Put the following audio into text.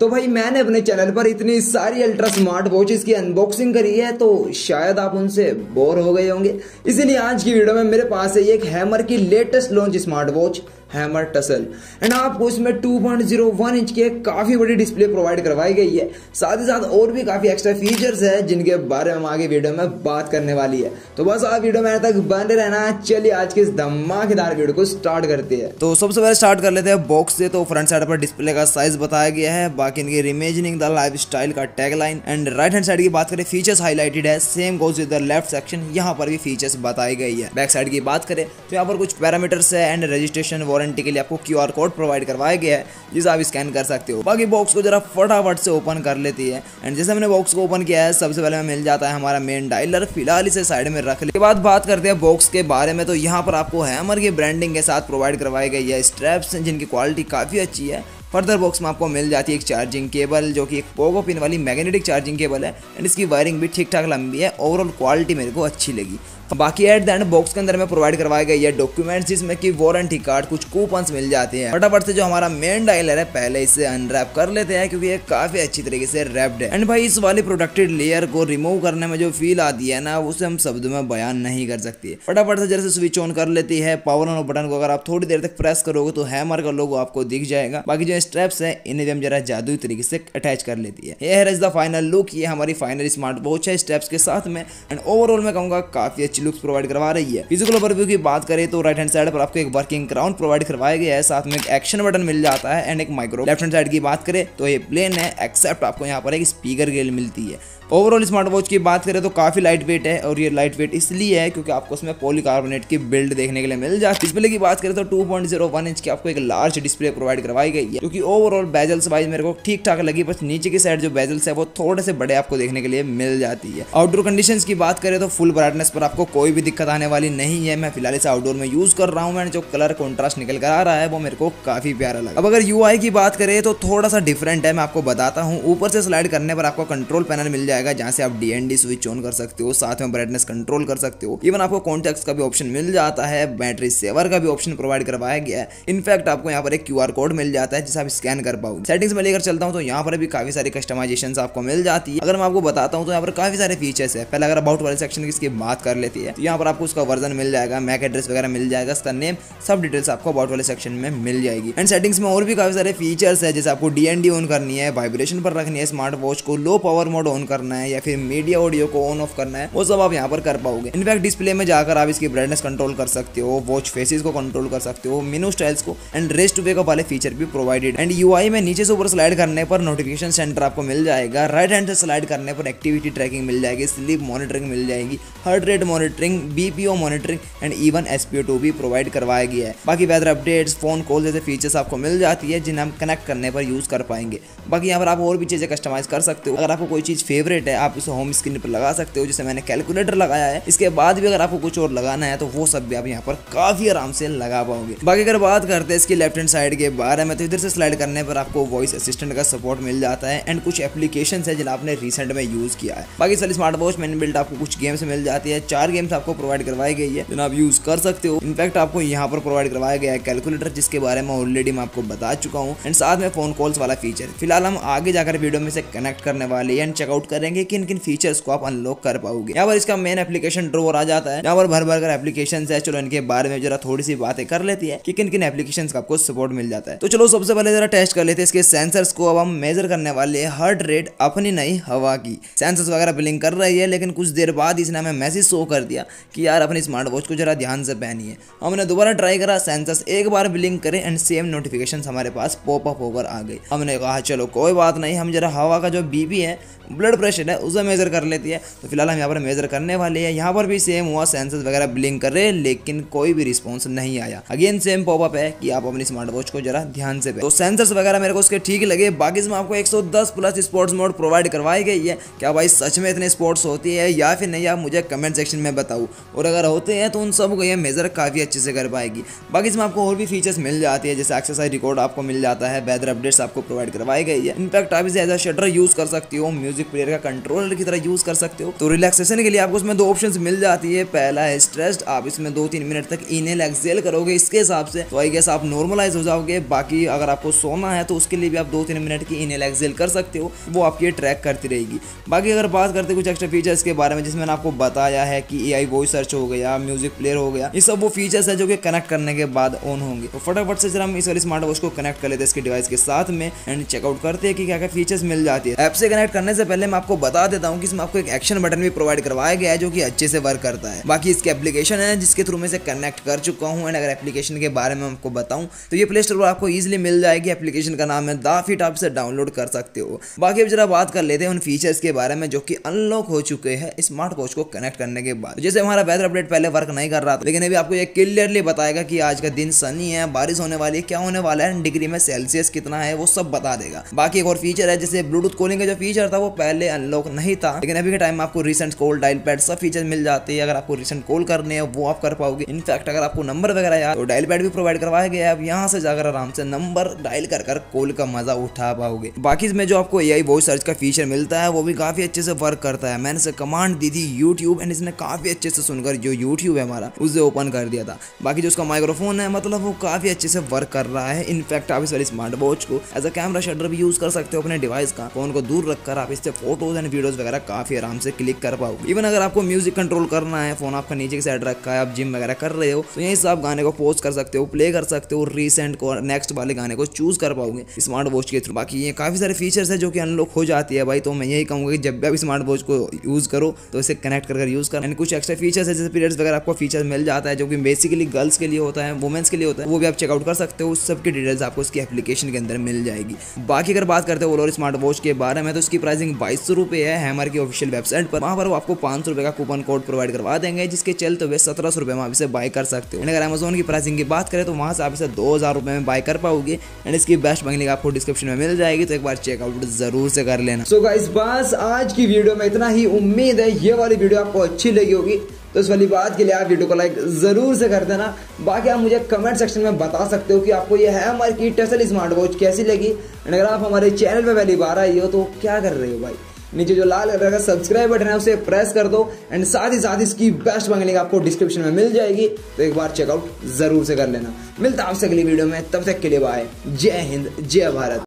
तो भाई मैंने अपने चैनल पर इतनी सारी अल्ट्रा स्मार्ट वॉचेस की अनबॉक्सिंग करी है तो शायद आप उनसे बोर हो गए होंगे। इसीलिए आज की वीडियो में मेरे पास है एक हैमर की latest launch smart watch Hammer Tussle and आपको इसमें 2.01 इंच की काफ़ी बड़ी डिस्प्ले प्रोवाइड करवाई गई है। साथ ही साथ और भी काफ़ी एक्स्ट्रा फीचर्स है जिनके बारे में हम आगे वीडियो में बात करने वाली है। तो बस आप वीडियो में तक बने रहना चलिए आज के इस धमाकेदार वीडियो को स्टार्ट करते हैं। तो सबसे पहले स्टार्ट कर लेते हैं बॉक्स से। तो फ्रंट साइड पर डिस्प्ले का साइज़ बताया गया है। बाकी इनकी रिमेजनिंग द लाइफ स्टाइल का tag line and right hand side की बात करें फीचर्स हाईलाइटेड है। Same goes with the left section यहाँ पर भी फीचर्स बताई गई है। बैक साइड की बात करें तो यहाँ पर कुछ पैरामीटर्स है एंड रजिस्ट्रेशन वारंटी के लिए आपको क्यू क्यूआर कोड प्रोवाइड करवाया गया है, जिसे आप स्कैन कर सकते हो। बाकी बॉक्स को जरा फटाफट से ओपन कर लेती है। एंड जैसे मैंने बॉक्स को ओपन किया है, सबसे पहले मिल जाता है हमारा मेन डायलर फ़िलहाल इसे साइड में रख ले। बाद बात करते हैं बॉक्स के बारे में। तो यहाँ पर आपको हैमर की ब्रांडिंग के साथ प्रोवाइड करवाई गई है स्ट्रैप्स जिनकी क्वालिटी काफ़ी अच्छी है। फर्दर बॉक्स में आपको मिल जाती है एक चार्जिंग केबल जो कि एक पोगो पिन वाली मैग्नेटिक चार्जिंग केबल है। एंड इसकी वायरिंग भी ठीक ठाक लंबी है। ओवरऑल क्वालिटी मेरे को अच्छी लगी। बाकी एट द एंड बॉक्स के अंदर में प्रोवाइड करवाए गए ये डॉक्यूमेंट्स जिसमें कि वारंटी कार्ड कुछ कूपन्स मिल जाते हैं। फटाफट से जो हमारा मेन डायलर है, पहले इसे अनरैप कर लेते हैं, क्योंकि ये काफ़ी अच्छी तरीके से रैप्ड है। एंड भाई, इस वाली प्रोडक्टेड लेयर को रिमूव करने में जो फील आती है ना, उसे हम शब्दों में बयान नहीं कर सकती। फटाफट से जैसे स्विच ऑन कर लेती है। पावर ऑन बटन को अगर आप थोड़ी देर तक प्रेस करोगे तो हैमर का लोगो आपको दिख जाएगा। बाकी जो स्ट्रेप्स है, इन्हें भी हम जरा जादुई तरीके से अटैच कर लेती है। ये है द फाइनल लुक ये हमारी फाइनल स्मार्ट वॉच है स्टेप्स के साथ में। एंड ओवरऑल मैं कहूँगा, काफ़ी अच्छी लुक्स प्रोवाइड करवा रही है। फ़िज़िकल ओवरव्यू की बात करें तो राइट हैंड साइड पर आपको एक वर्किंग ग्राउंड प्रोवाइड करवाया गया है। साथ में एक एक्शन बटन मिल जाता है एंड एक माइक्रो लेफ़्ट हैंड साइड की बात करें तो ये प्लेन है एक्सेप्ट आपको यहाँ पर एक स्पीकर ग्रिल मिलती है। ओवरऑल स्मार्ट वॉच की बात करें तो काफ़ी लाइट वेट है और ये लाइट वेट इसलिए है क्योंकि आपको उसमें पॉलीकार्बोनेट की बिल्ड देखने के लिए मिल जाती है। डिस्प्ले की बात करें तो 2.01 इंच की आपको एक लार्ज डिस्प्ले प्रोवाइड करवाई गई है क्योंकि ओवरऑल बेजल्स वाइज मेरे को ठीक ठाक लगी, बस नीचे की साइड जो बेजल्स है वो थोड़े से बड़े आपको देखने के लिए मिल जाती है। आउटडोर कंडीशन की बात करें तो फुल ब्राइटनेस पर आपको कोई भी दिक्कत आने वाली नहीं है। मैं फ़िलहाल इसे आउटडोर में यूज़ कर रहा हूँ। मैंने जो कलर कॉन्ट्रास्ट निकल कर आ रहा है, वो मेरे को काफ़ी प्यारा लगा। अब अगर यूआई की बात करें तो थोड़ा सा डिफरेंट है। मैं आपको बताता हूँ। ऊपर से स्लाइड करने पर आपको कंट्रोल पैनल मिल जाएगा, जहाँ से आप डी स्विच ऑन कर सकते हो। साथ में ब्राइटनेस कंट्रोल कर सकते हो। इवन आपको कॉन्टेक्ट का भी ऑप्शन मिल जाता है। बैटरी सेवर का भी ऑप्शन प्रोवाइड करवाया गया है। इनफैक्ट आपको यहाँ पर एक क्यूआर कोड मिल जाता है, जिसे आप स्कैन कर पाओगे सेटिंग्स में लेकर चलता हूँ तो यहाँ पर भी काफ़ी सारी कस्टमाइजेशन आपको मिल जाती है। अगर मैं आपको बताता हूँ तो यहाँ पर काफ़ी सारे फीचर्स है। पहले अगर अबाउट वाले सेक्शन की इसकी बात कर लेती है। तो यहाँ पर आपको उसका वर्जन मिल जाएगा मैक एड्रेस वगैरह मिल जाएगा, उसका नेम सब डिटेल्स आपको अबाउट वाले सेक्शन में मिल जाएगी। एंड सेटिंग्स में और भी काफ़ी सारे फीचर्स है, जैसे आपको डीएनडी ऑन करनी है वाइब्रेशन पर रखनी है स्मार्ट वॉच को लो पावर मोड ऑन करना है, या फिर मीडिया ऑडियो को ऑन ऑफ़ करना है, वो सब आप यहाँ पर कर पाओगे। इनफैक्ट डिस्प्ले में जाकर आप इसकी ब्राइटनेस कंट्रोल कर सकते हो वॉच फेसेस को कंट्रोल कर सकते हो मेनू स्टाइल्स को and rest to wake up वाले फीचर भी प्रोवाइडेड एंड यू में नीचे से ऊपर स्लाइड करने पर नोटिफिकेशन सेंटर आपको मिल जाएगा राइट हैंड से स्लाइड करने पर एक्टिविटी ट्रैकिंग मिल जाएगी स्लीप मॉनिटरिंग मिल जाएगी heart rate monitoring BPO monitoring and even SPO भी प्रोवाइड करवाया गया है। बाकी वेदर अपडेट्स फ़ोन कॉल जैसे फीचर्स आपको मिल जाती है, जिन्हें हम कनेक्ट करने पर यूज़ कर पाएँगे। बाकी यहाँ पर आप और भी चीज़ें कस्टमाइज कर सकते हो। अगर आपको कोई चीज़ फेवरेट है, आप उसे होम स्क्रीन पर लगा सकते हो, जैसे मैंने कैलकुलेटर लगाया है। इसके बाद भी अगर आपको कुछ और लगाना है तो वो सब भी आप यहाँ पर काफ़ी आराम से लगा पाओगे। बाकी अगर बात करते हैं इसकी लेफ़्ट हैंड साइड के बारे में तो इधर से स्लाइड करने पर आपको वॉइस असिस्टेंट का सपोर्ट मिल जाता है एंड कुछ एप्लीकेशन है, जिन्हें आपने रिसेंट में यूज़ किया है। बाकी सर स्मार्ट वॉच मैंने बिल्ट आपको कुछ गेम्स मिल जाती है। चार गेम्स आपको प्रोवाइड करवाई गई है, जिन्हें आप यूज़ कर सकते हो। इनफैक्ट आपको यहाँ पर प्रोवाइड करवाया गया है कैलकुलेटर जिसके बारे में ऑलरेडी मैं आपको बता चुका हूँ। एंड साथ में फ़ोन कॉल्स वाला फीचर फ़िलहाल हम आगे जाकर वीडियो में से कनेक्ट करने वाले एंड चेकआउट करेंगे किन किन फीचर्स को आप अनलॉक कर पाओगे। यहाँ पर इसका मेन एप्लीकेशन ड्रोवर आ जाता है। यहाँ पर भर भर कर एप्लीकेशन है। चलो इनके बारे में जरा थोड़ी सी बातें कर लेती है कि किन किन एप्लीकेशन का आपको सपोर्ट मिल जाता है। तो चलो सबसे पहले जरा टेस्ट कर लेते हैं। इसके सेंसर्स को अब हम मेजर करने वाले हार्ट रेट अपनी नई हवा की। सेंसर्स वगैरह बिलिंग कर रही है, लेकिन कुछ देर बाद इसने हमें मैसेज शो कर दिया कि यार अपनी स्मार्ट वॉच को जरा ध्यान से पहनिए। हमने दोबारा ट्राई करा सेंसर्स एक बार बिलिंग करे एंड सेम नोटिफिकेशन हमारे पास पॉप अप होकर आ गई। हमने कहा, चलो, कोई बात नहीं, हम जरा हवा का जो बीपी है ब्लड प्रेशर है, उसे मेजर कर लेती है। तो फ़िलहाल हम यहाँ पर मेजर करने वाले हैं। यहाँ पर भी सेम हुआ सेंसर्स वगैरह ब्लिंक कर रहे लेकिन कोई भी रिस्पॉन्स नहीं आया। अगेन सेम पॉपअप है कि आप अपनी स्मार्ट वॉच को जरा ध्यान से तो सेंसर्स वगैरह मेरे को उसके ठीक लगे। बाकी इसमें आपको 110 प्लस स्पोर्ट्स मोड प्रोवाइड करवाई गई है। क्या भाई, सच में इतने स्पोर्ट्स होती है या फिर नहीं? आप मुझे कमेंट सेक्शन में मैं बताऊँ। और अगर होते हैं तो उन सबको ये मेजर काफ़ी अच्छे से कर पाएगी। बाकी इसमें आपको और भी फीचर्स मिल जाती है, जैसे एक्सरसाइज रिकॉर्ड आपको मिल जाता है वेदर अपडेट्स आपको प्रोवाइड करवाई गई है। इनफैक्ट आप इसे एज अ शटर यूज़ कर सकते हो म्यूज़िक प्लेयर का कंट्रोलर की तरह यूज़ कर सकते हो। तो रिलैक्सेशन के लिए आपको उसमें दो ऑप्शन मिल जाती है। पहला है स्ट्रेस्ड आप इसमें दो तीन मिनट तक इनहेल एक्सेल करोगे इसके हिसाब से। तो आई गेस आप नॉर्मलाइज हो जाओगे। बाकी अगर आपको सोना है तो उसके लिए भी आप दो तीन मिनट की इनहेल एक्सेल कर सकते हो। वो आपकी ट्रैक करती रहेगी। बाकी अगर बात करते कुछ एक्स्ट्रा फीचर्स के बारे में, जिसमें आपको बताया है कि ए आई वॉइस सर्च हो गया म्यूज़िक प्लेयर हो गया, ये सब वो फीचर्स है जो कि कनेक्ट करने के बाद ऑन होंगे। तो फटाफट से जरा हम इस वाली स्मार्ट वॉच को कनेक्ट कर लेते हैं इसके डिवाइस के साथ में एंड चेकआउट करते हैं कि क्या क्या फीचर्स मिल जाती है। ऐप से कनेक्ट करने से पहले मैं आपको बता देता हूँ कि इसमें आपको एक एक्शन बटन भी प्रोवाइड करवाया गया है जो कि अच्छे से वर्क करता है। बाकी इसकी एप्लीकेशन है जिसके थ्रू मैं से कनेक्ट कर चुका हूँ एंड अगर एप्लीकेशन के बारे में आपको बताऊँ तो ये प्ले स्टोर पर आपको ईजिली मिल जाएगी। एप्लीकेशन का नाम है दा फिट आप से डाउनलोड कर सकते हो। बाकी अब जरा बात कर लेते हैं उन फीचर्स के बारे में जो कि अनलॉक हो चुके हैं स्मार्ट वॉच को कनेक्ट करने के बाद। जैसे हमारा वेदर अपडेट पहले वर्क नहीं कर रहा था, लेकिन अभी आपको ये क्लियरली बताएगा कि आज का दिन सनी है, बारिश होने वाली है, क्या होने वाला है डिग्री में सेल्सियस कितना है, वो सब बता देगा। बाकी एक और फीचर है, जैसे ब्लूटूथ कॉलिंग का जो फीचर था, वो पहले अनलॉक नहीं था, लेकिन अभी के टाइम में आपको रिसेंट कॉल डायल पैड सब फीचर मिल जाते हैं। अगर आपको रिसेंट कॉल करने है, वो आप कर पाओगे। इनफैक्ट अगर आपको नंबर वगैरह यार तो डायल पैड भी प्रोवाइड करवाया गया है। अब यहाँ से जाकर आराम से नंबर डायल कर कर कॉल का मज़ा उठा पाओगे। बाकी इसमें जो आपको ए आई सर्च का फीचर मिलता है, वो भी काफ़ी अच्छे से वर्क करता है। मैंने इसे कमांड दी थी यूट्यूब एंड इसने काफ़ी अच्छे से सुनकर जो यूट्यूब है हमारा, उसे ओपन कर दिया था। बाकी जो उसका माइक्रोफोन है मतलब वो काफ़ी अच्छे से वर्क कर रहा है। इनफैक्ट आप इस वाली स्मार्ट वॉच को एज अ कैमरा शटर भी यूज़ कर सकते हो अपने डिवाइस का। फ़ोन को दूर रखकर आप इससे फ़ोटोज़ एंड वीडियोज़ वगैरह काफ़ी आराम से क्लिक कर पाओगे। इवन अगर आपको म्यूज़िक कंट्रोल करना है फ़ोन आपका नीचे की साइड रखा है, आप जिम वगैरह कर रहे हो तो यहीं से आप गाने को पोस्ट कर सकते हो प्ले कर सकते हो रिसेंट को नेक्स्ट वाले गाने को चूज़ कर पाओगे स्मार्ट वॉच के थ्रू बाकी ये काफ़ी सारे फीचर्स है जो कि अनलॉक हो जाती है भाई तो मैं यही कहूँगा कि जब भी आप स्मार्ट वॉच को यूज़ करो तो इसे कनेक्ट कर यूज़ कर। कुछ एक्स्ट्रा फीचर्स है, जैसे पीरियड्स वगैरह आपको फीचर मिल जाता है, जो कि बेसिकली गर्ल्स के लिए होता है वुमेन्स के लिए होता है, वो भी आप चेकआउट कर सकते हो, उस सब की डिटेल्स आपको उसकी एप्लीकेशन के अंदर मिल जाएगी। बाकी अगर बात करते हैं ओलोर स्मार्ट वॉच के बारे में तो उसकी प्राइसिंग बाईस सौ रुपये है हैमर की ऑफिशियल वेबसाइट पर। वहाँ पर वो आपको पाँच सौ रुपये का कूपन कोड प्रोवाइड करवा देंगे, जिसके चलते हुए सत्रह सौ रुपये में आप इसे बाय कर सकते हो। अगर अमेजोन की प्राइसिंग की बात करें तो वहाँ से आप इसे दो हज़ार रुपये में बाय कर पाओगे। एंड इसकी बेस्ट बंगली आपको डिस्क्रिप्शन में मिल जाएगी तो एक बार चेकआउट ज़रूर से कर लेना। सो गाइस बस आज की वीडियो में इतना ही। उम्मीद है ये वाली वीडियो आपको अच्छी लगी होगी। तो इस वाली बात के लिए आप वीडियो को लाइक ज़रूर से कर देना। बाकी आप मुझे कमेंट सेक्शन में बता सकते हो कि आपको ये हमारी की टेसल स्मार्ट वॉच कैसी लगी? एंड अगर आप हमारे चैनल पे पहली बार आई हो तो क्या कर रहे हो भाई? नीचे जो लाल कलर का सब्सक्राइब बटन है, उसे प्रेस कर दो। एंड साथ ही साथ इसकी बेस्ट मंगनी आपको डिस्क्रिप्शन में मिल जाएगी। तो एक बार चेकआउट ज़रूर से कर लेना। मिलता आपसे अगली वीडियो में। तब तक के लिए बाय जय हिंद, जय भारत।